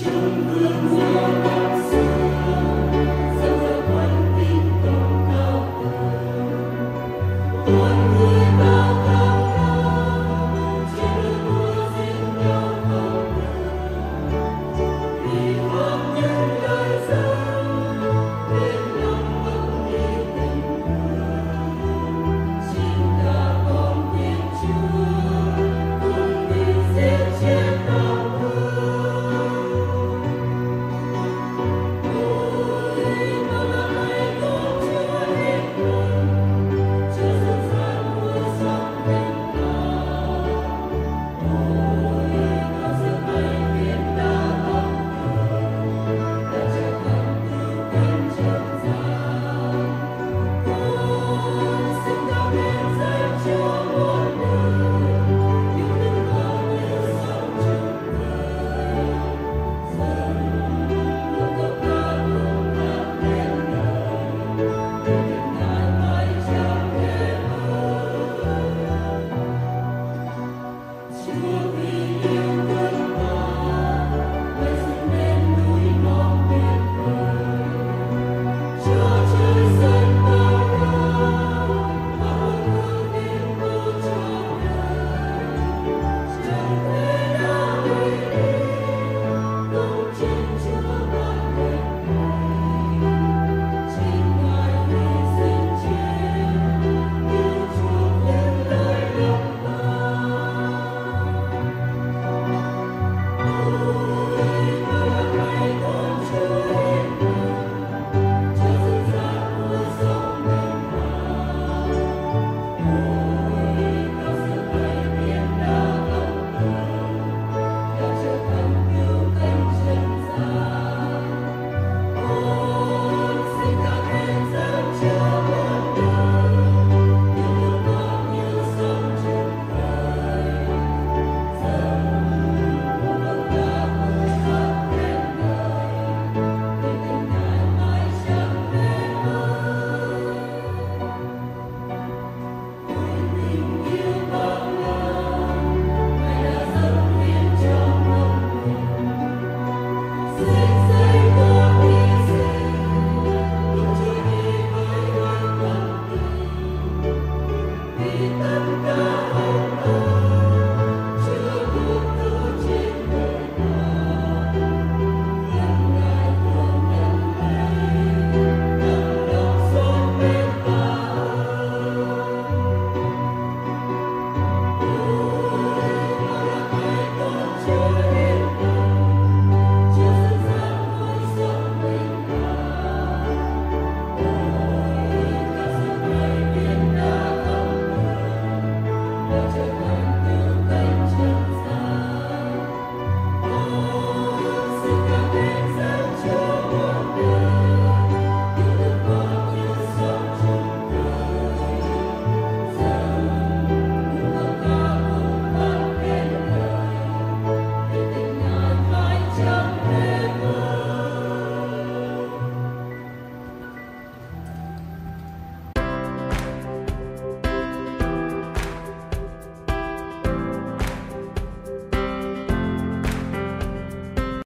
you.